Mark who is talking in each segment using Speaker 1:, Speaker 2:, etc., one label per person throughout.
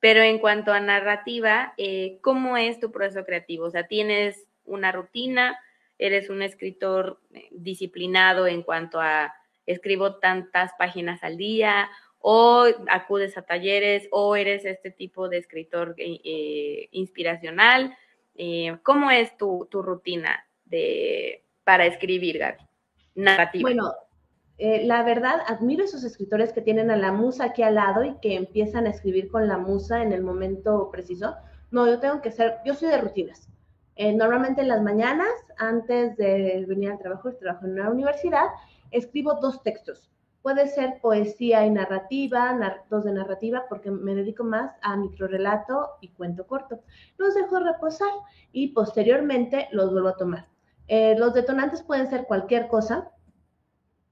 Speaker 1: Pero en cuanto a narrativa, eh, ¿cómo es tu proceso creativo? O sea, ¿tienes una rutina? ¿Eres un escritor eh, disciplinado en cuanto a escribo tantas páginas al día? ¿O acudes a talleres? ¿O eres este tipo de escritor eh, inspiracional? ¿Cómo es tu, rutina para escribir, Gaby? Narrativa.
Speaker 2: Bueno, eh, la verdad, admiro esos escritores que tienen a la musa aquí al lado y que empiezan a escribir con la musa en el momento preciso. No, yo tengo que ser, yo soy de rutinas. Eh, normalmente en las mañanas, antes de venir al trabajo, trabajo en una universidad, escribo dos textos. Puede ser poesía y narrativa, dos de narrativa, porque me dedico más a microrelato y cuento corto. Los dejo reposar y posteriormente los vuelvo a tomar. Eh, los detonantes pueden ser cualquier cosa,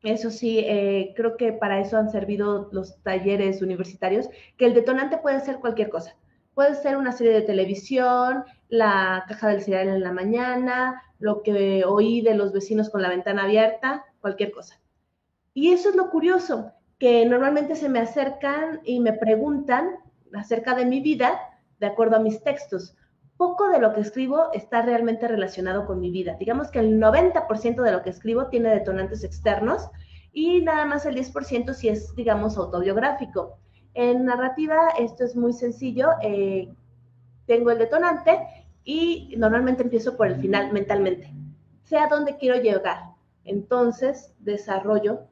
Speaker 2: eso sí, eh, creo que para eso han servido los talleres universitarios, que el detonante puede ser cualquier cosa. Puede ser una serie de televisión, la caja del cereal en la mañana, lo que oí de los vecinos con la ventana abierta, cualquier cosa. Y eso es lo curioso, que normalmente se me acercan y me preguntan acerca de mi vida de acuerdo a mis textos. Poco de lo que escribo está realmente relacionado con mi vida. Digamos que el 90% de lo que escribo tiene detonantes externos y nada más el 10% si es, digamos, autobiográfico. En narrativa esto es muy sencillo. Eh, tengo el detonante y normalmente empiezo por el final mentalmente. Sé a dónde quiero llegar. Entonces desarrollo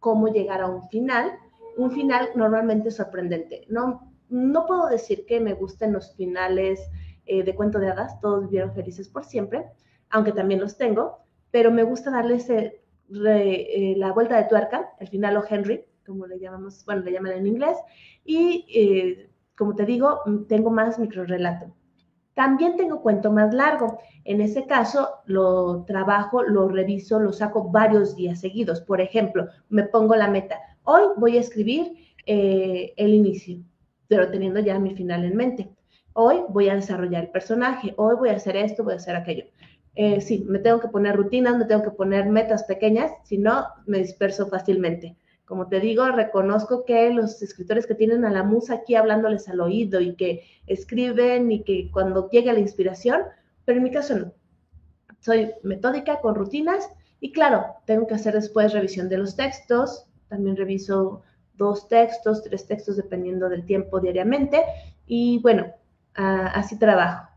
Speaker 2: cómo llegar a un final. Un final normalmente sorprendente. No, no puedo decir que me gusten los finales eh, de cuento de hadas, todos vivieron felices por siempre, aunque también los tengo, pero me gusta darle eh, la vuelta de tuerca, el final o Henry, como le llamamos, bueno, le llaman en inglés, y eh, como te digo, tengo más microrelato. También tengo cuento más largo. En ese caso, lo trabajo, lo reviso, lo saco varios días seguidos. Por ejemplo, me pongo la meta. Hoy voy a escribir el inicio, pero teniendo ya mi final en mente hoy voy a desarrollar el personaje, hoy voy a hacer esto, voy a hacer aquello. Eh, sí, me tengo que poner rutinas, me tengo que poner metas pequeñas, si no, me disperso fácilmente. Como te digo, reconozco que los escritores que tienen a la musa aquí hablándoles al oído y que escriben y que cuando llegue la inspiración, pero en mi caso no. Soy metódica con rutinas y claro, tengo que hacer después revisión de los textos, también reviso dos textos, tres textos dependiendo del tiempo diariamente y bueno, así trabajo.